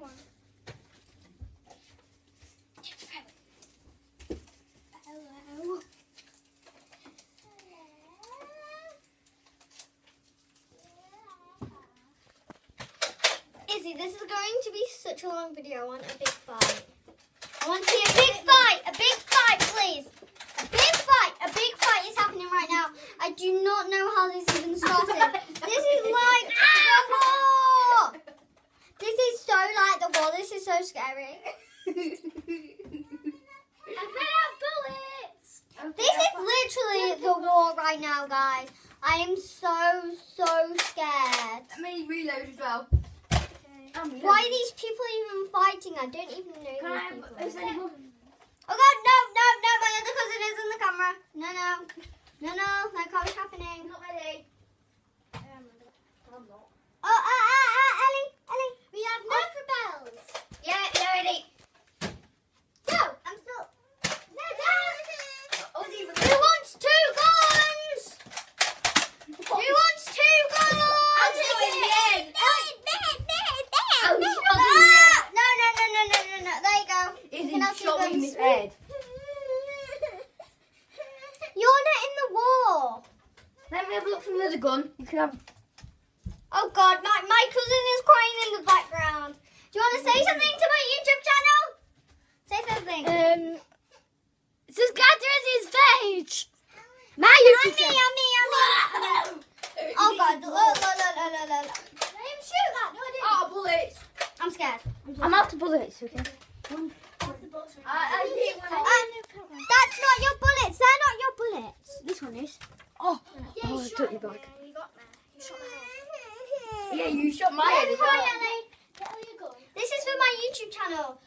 buy Izzy, this is going to be such a long video. I want a big fight. I want to see a big fight. A big fight, please. A big fight. A big fight is happening right now. I do not know how this even started. this is long. Is so scary. I'm gonna have bullets. This is literally the war right now, guys. I am so, so scared. Let me reload as well. Why are these people even fighting? I don't even know Can these people. is there? Oh god, no, no, no, my other cousin is in the camera. No, no. No, no, that can't be happening. Not ready. I'm not. Oh, ah, ah, ah, Ellie, Ellie. We have no rebels. Yeah, yeah, ready. No, I'm still. No, don't. Oh, the Who wants two guns? Who wants two guns? I'll take it again. Ah, Oh, no, you shot me in the head. no, no, no, no, no, no, no. There you go. You can have Izzy two shot me in the head. You're not in the war. Let me have a look from the other gun. You can have. Oh God, my, my cousin is crying in the background. Do you want to say something to my YouTube channel? Say something. Um, subscribe to his page. My Yummy, yummy, yummy. Oh God, look, look, look, look, look, look. Let him shoot that. No, I didn't. Oh, bullets. I'm scared. I'm out of bullets, okay? I, I hit one. Um, that's not your bullets. They're not your bullets. This one is. Oh, Yeah, oh, you I shot took you him back. there. You got me. You shot my head. Yeah, you shot my head Hi, well. Ellie. Get all your guns. This is for my YouTube channel.